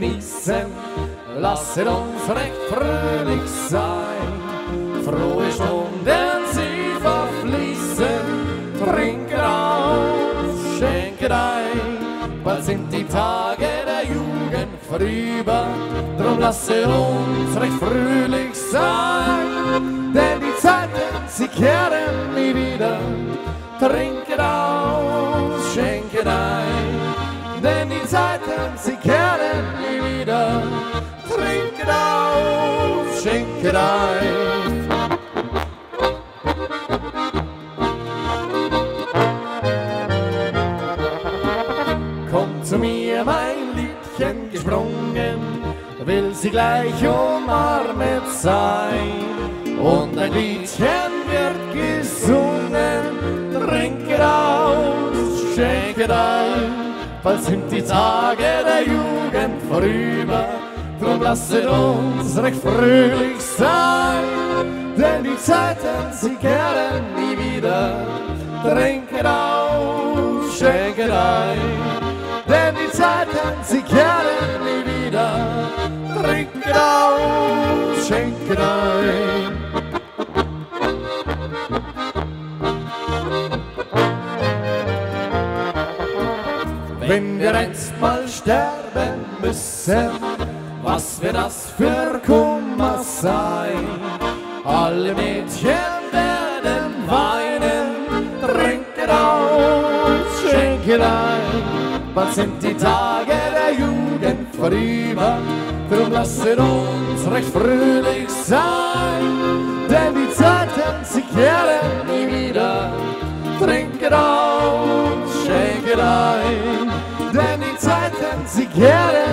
genießen, lasset uns recht fröhlich sein. Frohe Stunden sie verfließen, trinke aus, schenke ein, bald sind die Tage der Jugend vorüber, drum lasset uns recht fröhlich sein, denn die Zeiten, sie kehren nie wieder, trinke aus, ein. Komm zu mir, mein Liebchen gesprungen, will sie gleich umarmet sein. Und ein Liedchen wird gesungen, trinke aus, schenke ein, bald sind die Tage der Jugend vorüber, drum lasset uns recht fröhlich sein, denn die Zeiten, sie kehren nie wieder, trinke aus, schenke ein, denn die Zeiten, sie kehren nie wieder, trinke aus, schenke ein. Wenn wir einst mal sterben müssen, was wird das für Kummer sein? Alle Mädchen werden weinen, trinken aus, schenken ein. Bald sind die Tage der Jugend vorüber, drum lasset uns recht fröhlich sein. Denn die Zeiten, sie kehren nie wieder, trinken aus, schenken ein. Denn die Zeiten, sie kehren